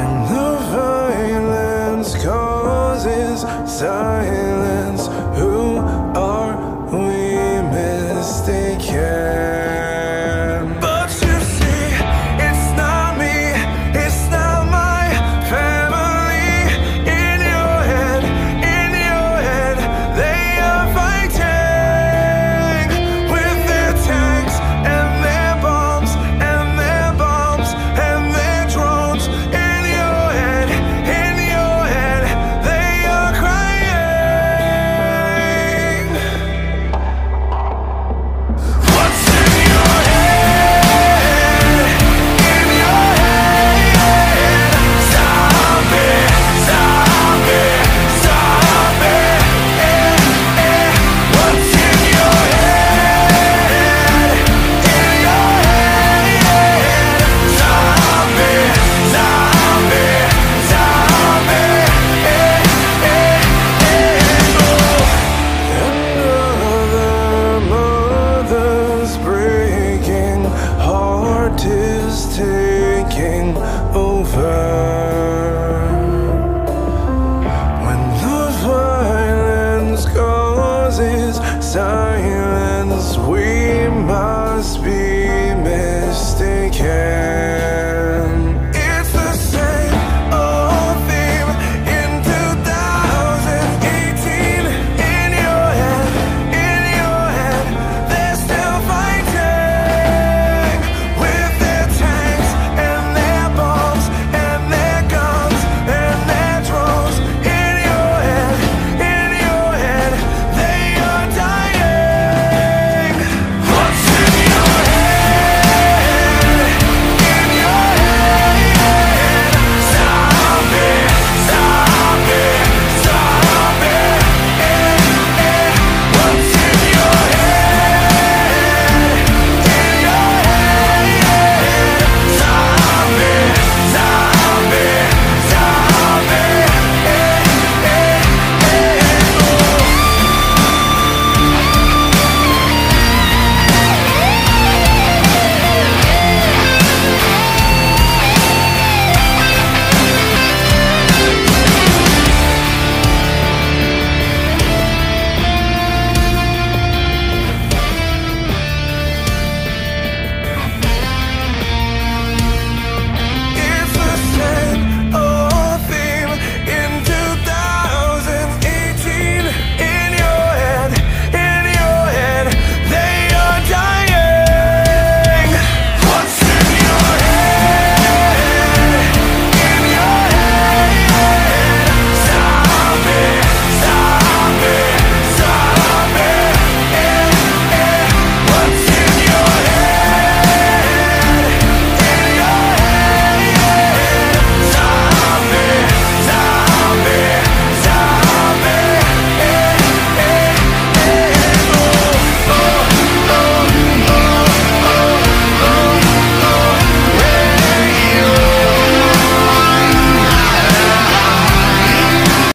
And the violence causes silence.